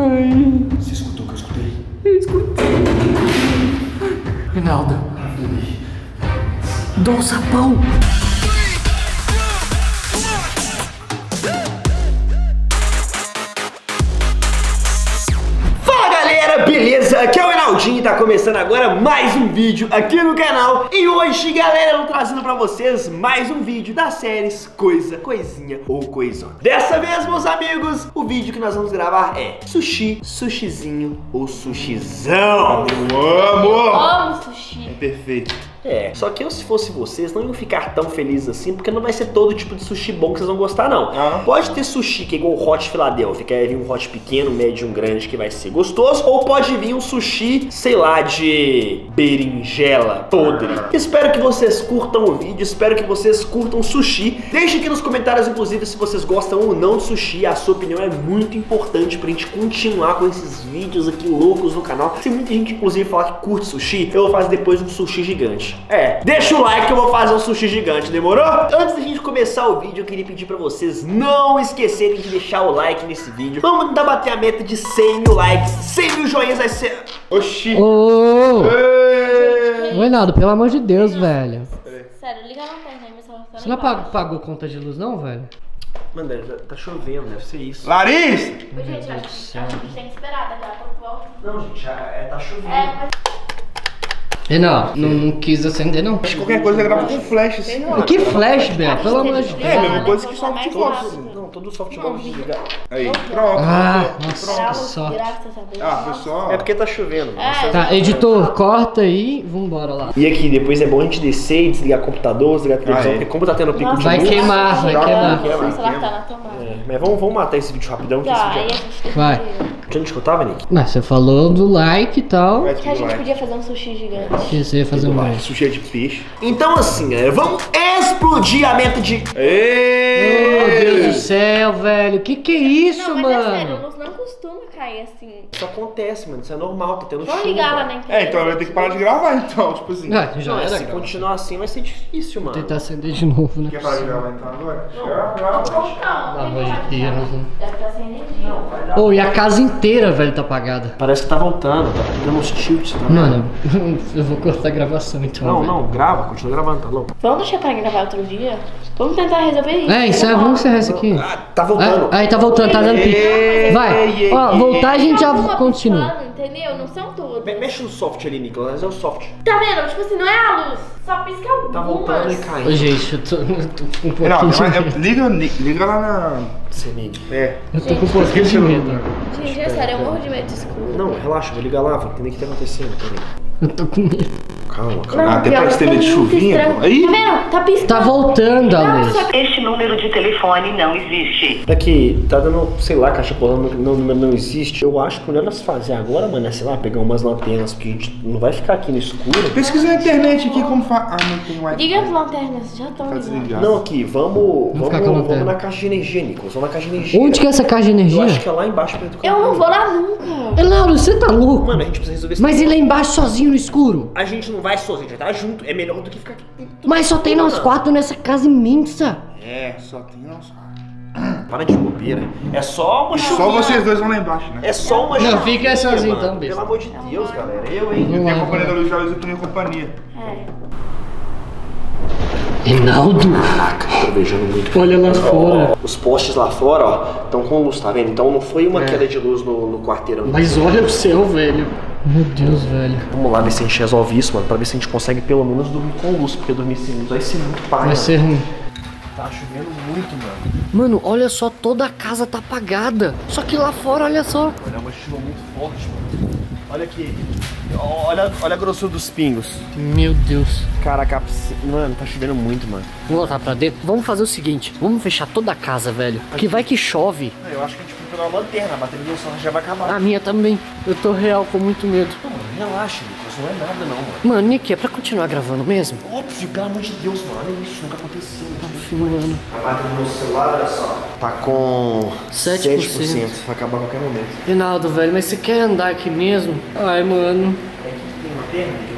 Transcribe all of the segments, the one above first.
Ai, Você escutou o que eu escutei? eu escutei. Reinaldo. Dá um sapão. Beleza? Aqui é o Reinaldinho e tá começando agora mais um vídeo aqui no canal E hoje, galera, eu tô trazendo pra vocês mais um vídeo das séries Coisa, Coisinha ou Coisona Dessa vez, meus amigos, o vídeo que nós vamos gravar é Sushi, Sushizinho ou Sushizão Eu amo! Amo sushi. Perfeito é, só que eu, se fosse vocês, não iam ficar tão felizes assim, porque não vai ser todo tipo de sushi bom que vocês vão gostar, não. Ah. Pode ter sushi que é igual o Hot Philadelphia, que vai vir um hot pequeno, médio e um grande que vai ser gostoso, ou pode vir um sushi, sei lá, de berinjela podre. Espero que vocês curtam o vídeo, espero que vocês curtam sushi. Deixe aqui nos comentários, inclusive, se vocês gostam ou não de sushi. A sua opinião é muito importante pra gente continuar com esses vídeos aqui loucos no canal. Tem muita gente, inclusive, falar que curte sushi, eu vou fazer depois um sushi gigante. É, deixa o like que eu vou fazer um sushi gigante, demorou? Antes da gente começar o vídeo, eu queria pedir pra vocês não esquecerem de deixar o like nesse vídeo. Vamos tentar bater a meta de 100 mil likes. 100 mil joinhas vai ser... Oxi! Ô, ô, ô. Ei! Ô, Reinaldo, pelo amor de Deus, velho. Sério, liga a lanterna aí, meu celular tá Você não embaixo. pagou, pagou conta de luz, não, velho? Mano, tá chovendo, deve ser isso. Larissa! Ô, gente, acho, acho que a gente tem que esperar daqui a pouco volta. Não, gente, é, tá chovendo. É, mas Reinaldo, não, não quis acender, não. Acho que qualquer coisa grava com flash assim. Que flash, Bel, pelo amor de Deus. É, a mesma coisa que só rápido. Não, todo softball desliga. Aí, pronto. Ah, pronto. nossa, Graças- que sorte. Graças a Deus. Ah, só. É porque tá chovendo. É, Tá, editor, corta aí, vambora lá. E aqui, depois é bom a gente descer e desligar computador, desligar televisão, Ah, é. porque como tá tendo pico de Vai luz... queimar, vai Liga, queimar. O celular tá na tomada. É, mas vamos, vamos matar esse vídeo rapidão, que Tá, esse aí a vídeo... gente tem Vai. De onde que eu tava, Nick? Mas você falou do like e tal. Vai Que a gente like. podia fazer um sushi gigante. Que você ia fazer um like. Sushi de peixe. Então assim, galera, vamos explodir a meta de... Ei! Meu Deus do céu, velho. Que que é isso, não, mas é sério, mano? luz não costuma cair assim. Isso acontece, mano, isso é normal, tá tendo Vamos chuva. ligar lá na internet. É, então vai ter que parar de gravar então, tipo assim. Ah, já Não, era, se cara. continuar assim vai ser difícil, mano. Tentar acender de novo, né? Quer parar de gravar então agora? Não, Pelo amor de Deus. né? Deve estar sem energia. Ô, e a casa inteira, velho, tá apagada. Parece que tá voltando, tá dando uns tilts, tá? Mano, eu vou cortar a gravação então. Não, velho. não, grava, continua gravando, tá louco? Vamos deixar pra gravar outro dia? Vamos tentar resolver isso. É, encerra, vamos encerrar isso aqui. Ah, tá voltando. Ah, aí tá voltando, tá dando pique. Vai, ó, voltar a gente já Alguma continua. piscando, entendeu? Não são todos. Me- Mexe no soft ali, Nicolas, é o soft. Tá vendo? Tipo assim, não é a luz. Só pisca algumas. Tá voltando e Ô, caindo. gente, eu tô, eu tô com um pouquinho Não, de mas eu- medo. liga, liga lá na. Você liga. É. Eu tô com um pouquinho de medo. Gente, é sério, eu morro de medo de escuro. Não, relaxa, vou ligar lá, vou entender o que tá acontecendo. Peraí. Eu tô com medo. Calma, calma. Ah, até parece tá teve de chuvinha, estranho. Aí. Tá vendo? Tá piscando. Tá voltando a Não, luz. que- Este número de telefone não existe. Aqui, tá dando, sei lá, caixa pulando não, não, não existe. Eu acho que o melhor nós fazer agora, mano, é, sei lá, pegar umas lanternas, porque a gente não vai ficar aqui no escuro. Pesquisa na internet aqui como fa... Ah, não tem mais. Liga as lanternas, já estão Tá desligado. Não, aqui, vamos, vamos, lanterna. vamos na caixa de energia, Nicolas. Vamos na caixa de energia. Onde que é essa caixa de Eu energia? acho que é lá embaixo perto do Eu não vou lá nunca. Lauro, você tá louco? Mano, a gente precisa resolver esse Mas ele é embaixo sozinho no escuro. A gente não vai sozinho, a gente vai estar junto. É melhor do que ficar aqui. Mas só tem nós quatro nessa casa imensa. É, só tem nossa. Para de bobeira. É só uma Só chuvinha. vocês dois vão lá embaixo, né? É só uma Não, chuvinha, fica sozinho mano. então, besta. Pelo amor de Deus, galera. Eu, hein? Eu tenho a companhia da Luz, eu tenho a companhia. É. Reinaldo, Caraca, tô beijando muito. olha lá fora. Os postes lá fora, ó, estão com luz, tá vendo? Então não foi uma queda de luz no, no quarteirão. Mas olha o céu, velho. Meu Deus, velho. Vamos lá ver se a gente resolve isso, mano, pra ver se a gente consegue pelo menos dormir com luz, porque dormir sem luz vai ser muito pai. Vai ser ruim. Tá chovendo muito, mano. Mano, olha só, toda a casa tá apagada. Só que lá fora, olha só. É uma chuva muito forte, mano. Olha aqui. Olha, olha a grossura dos pingos. Meu Deus. Caraca, mano, tá chovendo muito, mano. Vamos voltar pra dentro? Vamos fazer o seguinte: vamos fechar toda a casa, velho. Porque vai que chove. Eu acho que a gente uma lanterna, a bateria do celular já vai acabar. A minha também. Eu tô real com muito medo. Não, mano, relaxa, Nicolas, não é nada não, mano. Mano, Nick, é pra continuar gravando mesmo? Óbvio, pelo amor de Deus, mano, olha isso, nunca aconteceu. Mano. A bateria do meu celular, olha só. Tá com 7%. 7%. Vai acabar a qualquer momento. Reinaldo, velho, mas você quer andar aqui mesmo? Ai, mano. É que tem achar de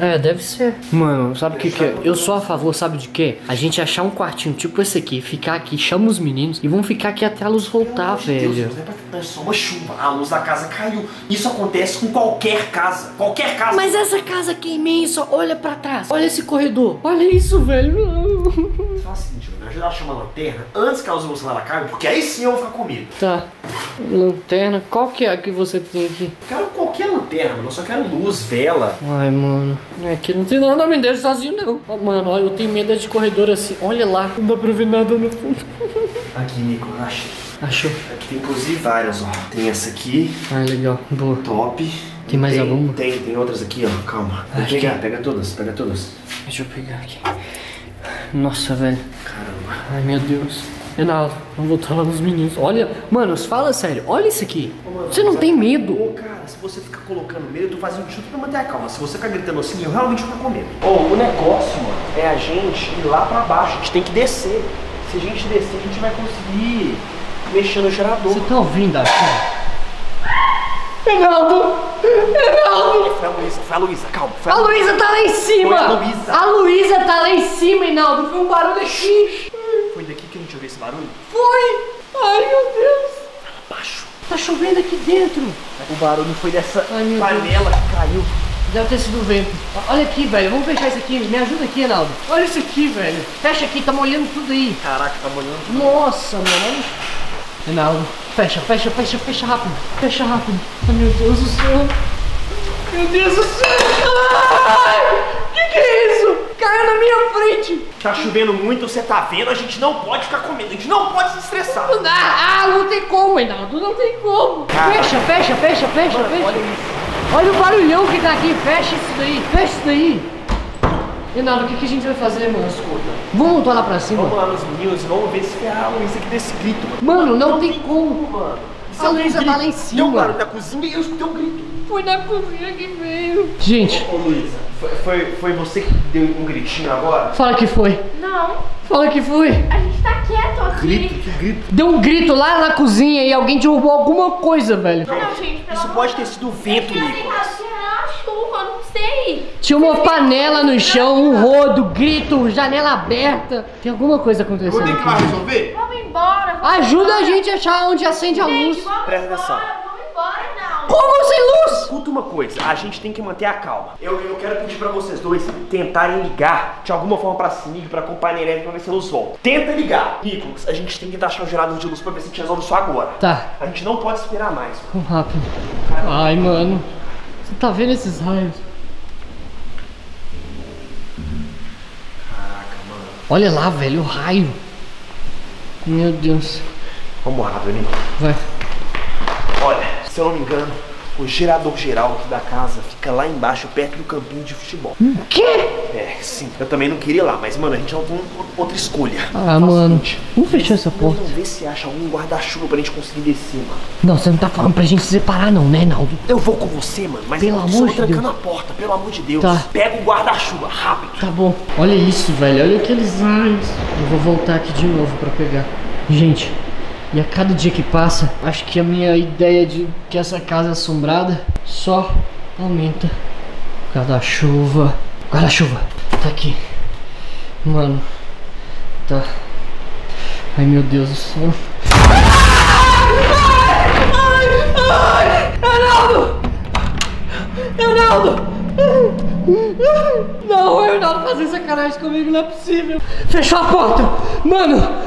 É, deve ser. Mano, sabe o que, que é? Eu sou a favor, sabe de quê? A gente achar um quartinho tipo esse aqui, ficar aqui, chama os meninos e vão ficar aqui até a luz voltar, velho. Deus, não é, é só uma chuva, a luz da casa caiu. Isso acontece com qualquer casa. Qualquer casa. Mas essa casa aqui é imensa, olha pra trás. Olha esse corredor. Olha isso, velho. Fala o seguinte, me ajuda a chamar a lanterna antes que a luz emocional caia, porque aí sim eu vou ficar com medo. Tá. Lanterna, qual que é a que você tem aqui? Quero qualquer lanterna, mano. Eu só quero luz, vela. Ai, mano. Aqui não tem nada, me deixa sozinho, não. Mano, olha, eu tenho medo de corredor assim. Olha lá. Não dá pra ver nada no fundo. Aqui, Nico, achei. Achou? Aqui tem inclusive várias, ó. Tem essa aqui, Ah, legal. Boa. top. Tem mais alguma? Tem, tem outras aqui, ó. Calma. Vou Acho pegar, que- pega todas, pega todas. Deixa eu pegar aqui. Nossa, velho. Caramba. Ai, meu Deus. Reinaldo, vamos voltar lá nos meninos. Olha, mano, fala sério. Olha isso aqui. Você não tem medo? Ô, cara, se você ficar colocando medo, eu tô fazendo tudo pra manter a calma. Se você ficar gritando assim, eu realmente vou ficar com medo. Ô, o negócio, mano, é a gente ir lá pra baixo. A gente tem que descer. Se a gente descer, a gente vai conseguir mexer no gerador. Você tá ouvindo aqui? Reinaldo! Reinaldo! Foi a Luísa, foi a Luísa, calma. Foi A Luísa tá lá em cima! Foi a Luísa. A Luísa tá lá em cima, Reinaldo. Foi um barulho aqui. Foi daqui que a gente ouviu esse barulho? Foi! Ai, meu Deus! Baixo. Tá chovendo aqui dentro. O barulho foi dessa Ai, panela que caiu. Deve ter sido o vento. Olha aqui, velho. Vamos fechar isso aqui. Me ajuda aqui, Reinaldo. Olha isso aqui, velho. Fecha aqui, tá molhando tudo aí. Caraca, tá molhando. Nossa, mano. Reinaldo, fecha, fecha, fecha, fecha rápido. Fecha rápido. Ai, meu Deus do céu. Meu Deus do céu. Ai, que que é isso? Caiu na minha frente. Tá chovendo muito, você tá vendo? A gente não pode ficar com medo, a gente não pode se estressar. Ah, ah, não tem como, Reinaldo. Não tem como. Cara. Fecha, fecha, fecha, fecha, Mano, fecha. olha isso. Olha o barulhão que tá aqui. Fecha isso daí. Fecha isso daí. Reinaldo, o que, que a gente vai fazer, mano? Escuta, Vamos voltar lá pra cima. vamos lá nos meninos vamos ver se é a Luísa que desse grito, mano. Mano, não tem como. mano. Se A alguém Luísa grita- lá em Deu um cima. barulho na cozinha e eu escutei um grito. Foi na cozinha que veio. Gente, Ô Luísa, foi, foi, foi você que deu um gritinho agora? fala que foi. Não, Fala que foi. a gente tá quieto aqui. Grito, que grito. Deu um grito lá na cozinha e alguém derrubou alguma coisa, velho. Não, gente, pelo Isso pode de ter sido o vento, Tinha Nicolas. a chuva, não sei. Tinha uma panela no chão, um rodo, grito, janela aberta. Tem alguma coisa acontecendo Vou ter que lá aqui. resolver? Embora. Ajuda a embora. gente a achar onde acende a luz. vamos Presta embora. atenção. Como sem luz? Escuta uma coisa, a gente tem que manter a calma. Eu, eu quero pedir pra vocês dois tentarem ligar de alguma forma pra CIMIG, pra companhia elétrica, pra ver se a luz volta. Tenta ligar. Nicolas, a gente tem que achar o gerador de luz pra ver se a gente resolve isso agora. Tá, A gente não pode esperar mais. vamos rápido. Ai, mano. Você tá vendo esses raios? Caraca, mano. Olha lá, velho, o raio. Meu Deus. Vamos rápido, Nicolas. Vai. Olha, se eu não me engano, o gerador geral aqui da casa fica lá embaixo, perto do campinho de futebol. O quê? É, sim. Eu também não queria ir lá, mas, mano, a gente não tem outra escolha. Ah, Faz mano. Vamos fechar essa porta. Vamos ver se acha algum guarda-chuva pra gente conseguir descer, mano. Não, você não tá falando pra gente se separar não, né, Naldo? Eu vou com você, mano, mas Pelo eu amor de trancando Deus. a porta, pelo amor de Deus. Tá. Pega o guarda-chuva, rápido. Tá bom. Olha isso, velho. Olha aqueles raios. Eu vou voltar aqui de novo pra pegar. Gente, e a cada dia que passa, acho que a minha ideia de que essa casa é assombrada só aumenta. Guarda-chuva. Guarda-chuva. Tá aqui. Mano. Tá. Ai, meu Deus do céu. Reinaldo! Reinaldo! Não, o Reinaldo fazer sacanagem comigo, não é possível. Fechou a porta! Mano!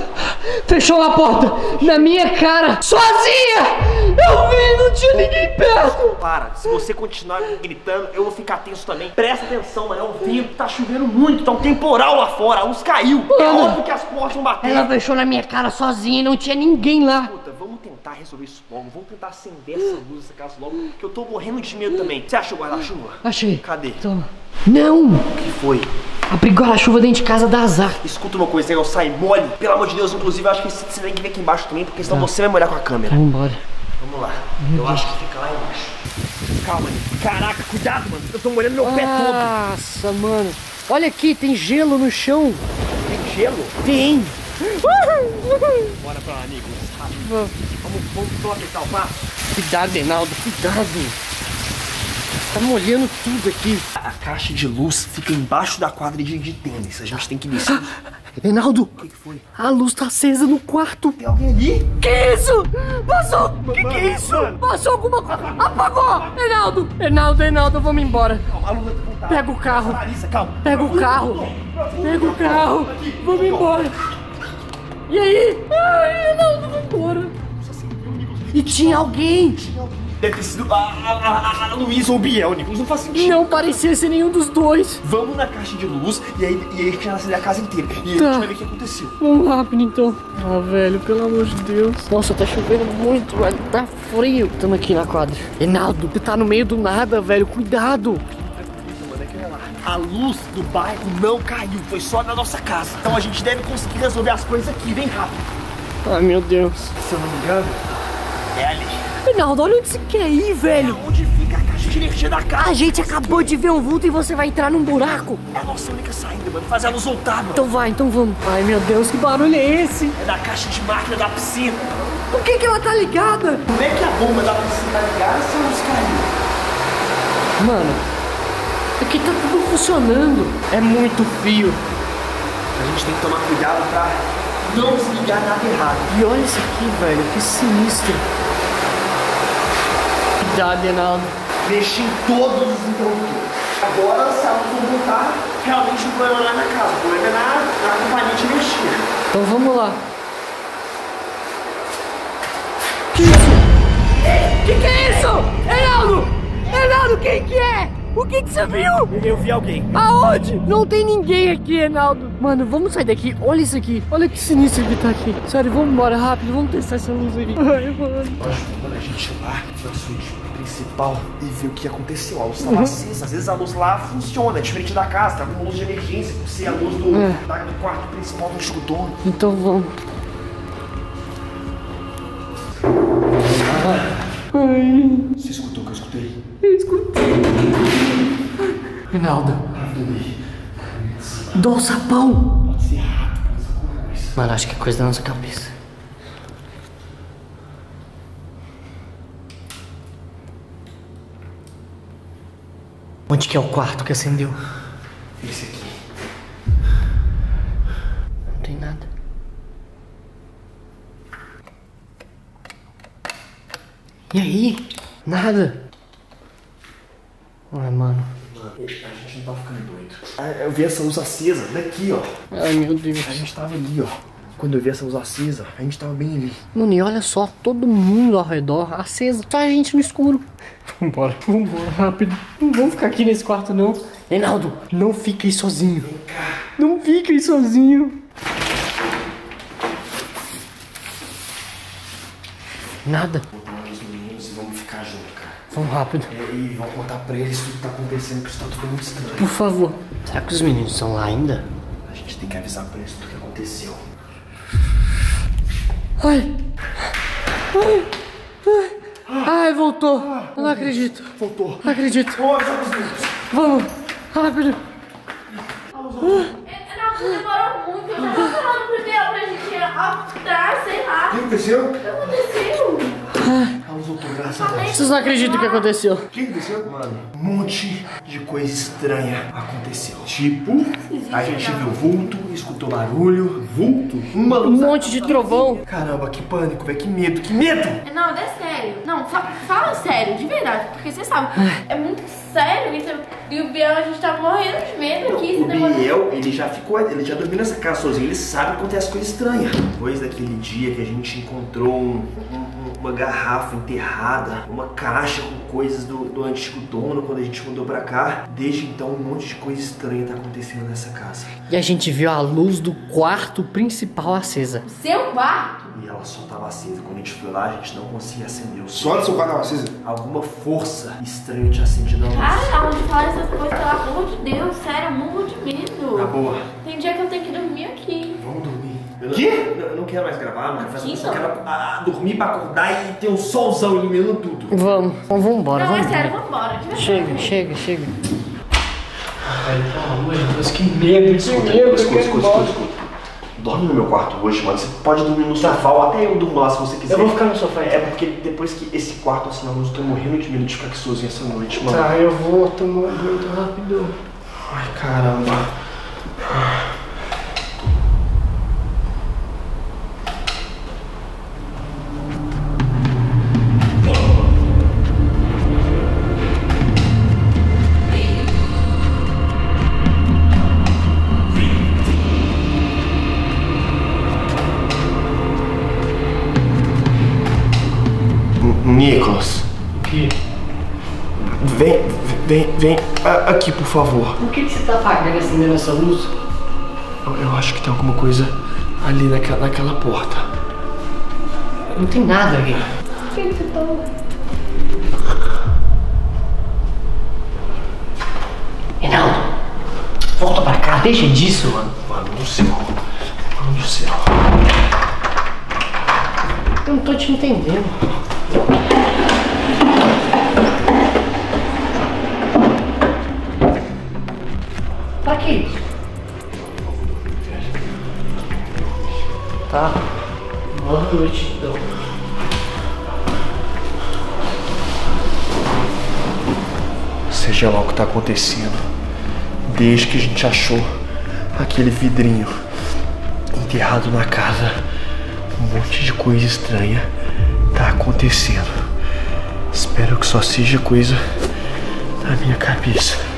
Fechou a porta! Na minha cara! Sozinha! Eu vi, não tinha ninguém perto! Para, se você continuar gritando, eu vou ficar tenso também. Presta atenção, mano, é o vento, tá chovendo muito, tá um temporal lá fora, a luz caiu. É Mano. óbvio que as portas vão bater. Ela fechou na minha cara sozinha, não tinha ninguém lá. Escuta, vamos tentar resolver isso logo, vamos tentar acender essa luz dessa casa logo, que eu tô morrendo de medo também. Você achou o guarda-chuva? Achei. Cadê? Toma. Não! O que foi? Abri guarda-chuva dentro de casa da azar. Escuta uma coisa, eu sai mole. Pelo amor de Deus, inclusive, eu acho que você tem que vir aqui embaixo também, porque senão você vai molhar com a câmera. Vambora. Vamos lá. Eu acho que fica lá embaixo. Calma. Caraca, cuidado, mano. Eu tô molhando meu pé todo. Nossa, mano. Olha aqui, tem gelo no chão. Tem gelo? Tem. Bora pra lá, Nicolas. Rápido. Vamos, vamos, vamos apertar o passo. Cuidado, Reinaldo, cuidado. Tá molhando tudo aqui. A caixa de luz fica embaixo da quadra de, de tênis. A gente tem que descer. Reinaldo, O que, que foi? a luz tá acesa no quarto. Tem alguém ali? Que isso? Passou! Que que é isso? Passou alguma coisa. Apagou! Reinaldo! Reinaldo, Reinaldo, vamos embora. A Lula tá. Pega o carro. Larissa, calma. Pega o carro. Pega o carro. Vamos embora. E aí? Ai, Reinaldo, vamos embora. E tinha alguém. Deve ter sido a, a, a, a Luísa ou o Biel, Nicolas. Não faz sentido. Não parecia ser nenhum dos dois. Vamos na caixa de luz e aí, e aí a gente vai a casa inteira. E aí a Tá. gente vai ver o que aconteceu. Vamos rápido então. Ah, velho, pelo amor de Deus. Nossa, tá chovendo muito, velho. Tá frio. Tamo aqui na quadra. Reinaldo, você tá no meio do nada, velho. Cuidado. A luz do bairro não caiu, foi só na nossa casa. Então a gente deve conseguir resolver as coisas aqui, vem rápido. Ai, meu Deus. Se eu não me engano, é ali. Reinaldo, olha onde você quer ir, velho. Onde fica a caixa de energia da casa? A gente acabou de ver um vulto e você vai entrar num buraco. É a nossa única saída, mano. Fazer a luz voltar, mano. Então vai, então vamos. Ai, meu Deus, que barulho é esse? É da caixa de máquina da piscina. Por que que ela tá ligada? Como é que a bomba da piscina tá ligada se a luz caiu? Mano, aqui tá tudo funcionando. É muito fio. A gente tem que tomar cuidado pra não desligar nada errado. E olha isso aqui, velho, que sinistro. Cuidado, Reinaldo. Mexi em todos os interruptores. Agora, se a luz não voltar, realmente o problema não é na casa. O problema é na, na companhia de energia. Então vamos lá. Que isso? Que que é isso? Reinaldo! Reinaldo, quem que é? O que que você viu? Eu vi alguém. Aonde? Não tem ninguém aqui, Reinaldo. Mano, vamos sair daqui. Olha isso aqui. Olha que sinistro que tá aqui. Sério, vamos embora rápido. Vamos testar essa luz aqui. Ai, mano. Quando a gente lá na suíte principal e ver o que aconteceu. A luz estava acesa. Às vezes a luz lá funciona, é diferente da casa. Tá com luz de emergência, por ser a luz do, É. da- do quarto principal do dono. Então vamos. Ai, Você escutou o que eu escutei? eu escutei. Reinaldo. Dá um sapão. Pode ser rato, pode ser coisa. Mano, acho que é coisa da nossa cabeça. Onde que é o quarto que acendeu? Esse aqui. Não tem nada. E aí? Nada. Ai, mano. A gente não tá ficando doido. Ah, Eu vi essa luz acesa daqui, ó. Ai, meu Deus. A gente tava ali, ó. Quando eu vi essa luz acesa, a gente tava bem ali. Mano, e olha só, todo mundo ao redor acesa, só a gente no escuro. Vambora, vambora, rápido. Não vamos ficar aqui nesse quarto, não. Reinaldo, não fica aí sozinho. Não fica aí sozinho. Nada. Vamos os meninos e vamos ficar junto, cara. Vamos rápido. E vamos contar pra eles tudo que tá acontecendo, que isso tá tudo muito estranho. Por favor. Será que os meninos estão lá ainda? A gente tem que avisar pra eles tudo que aconteceu. Ai. Ai. Ai. Ai, voltou. Eu não acredito. Voltou. Não acredito. Vamos avisar pros meninos. Vamos. Rápido. Não, demorou muito. Eu já tava falando primeiro pra gente ir atrás, sei lá. O que aconteceu? O que aconteceu? Voltou, graças a Deus. Vocês não acreditam o que aconteceu? O que aconteceu? Mano, um monte de coisa estranha aconteceu. Tipo, a gente viu vulto, escutou barulho. Vulto? Uma Um monte de trovão. Caramba, que pânico, velho. Que medo, que medo! Não, é sério. Não, fa- fala sério, de verdade. Porque você sabe, é muito sério. Então, e o Biel, a gente tá morrendo de medo aqui. O negócio. Biel, ele já ficou, ele já dormiu nessa casa sozinho, ele sabe que acontece coisa estranha. Depois daquele dia que a gente encontrou um- um- uma garrafa enterrada, uma caixa com coisas do, do antigo dono quando a gente mudou pra cá, desde então um monte de coisa estranha tá acontecendo nessa casa. E a gente viu a luz do quarto principal acesa. Seu quarto? E ela só tava acesa. Quando a gente foi lá, a gente não conseguia acender o Só do seu quarto tava acesa? Alguma força estranha tinha acendido a luz. Cara, onde fala essas coisas, pelo amor de Deus, sério, eu morro de Tá medo. boa. Tem dia que eu tenho que dormir. Eu Quê? Não, eu não quero mais gravar, não quero fazer Aqui isso. Eu não. quero ah, dormir pra acordar e ter um solzão iluminando tudo. Vamos, então vamos embora, Não, é vamos sério, embora. vambora, de verdade. Chega, chega, chega. Ai, pelo amor de Deus, que medo, que medo, escuta, escuta, escuta. dorme no meu quarto hoje, mano. Você pode dormir no sofá ou até eu durmo lá se você quiser. Eu vou ficar no sofá. É porque depois que esse quarto assim, eu tô morrendo de medo de ficar aqui sozinho essa noite, mano. Tá, eu vou tomar banho tão rápido. Ai, caramba. N- Nicolas, O quê? vem, vem, vem aqui, por favor. Por que, que você tá apagando acendendo essa luz? Eu, eu acho que tem alguma coisa ali naquela, naquela porta. Não tem nada aqui. Reinaldo, volta pra cá, deixa disso, mano. Mano do céu. Mano do céu. Eu não tô te entendendo. Seja lá o que tá acontecendo. Desde que a gente achou aquele vidrinho enterrado na casa, um monte de coisa estranha tá acontecendo. Espero que só seja coisa da minha cabeça.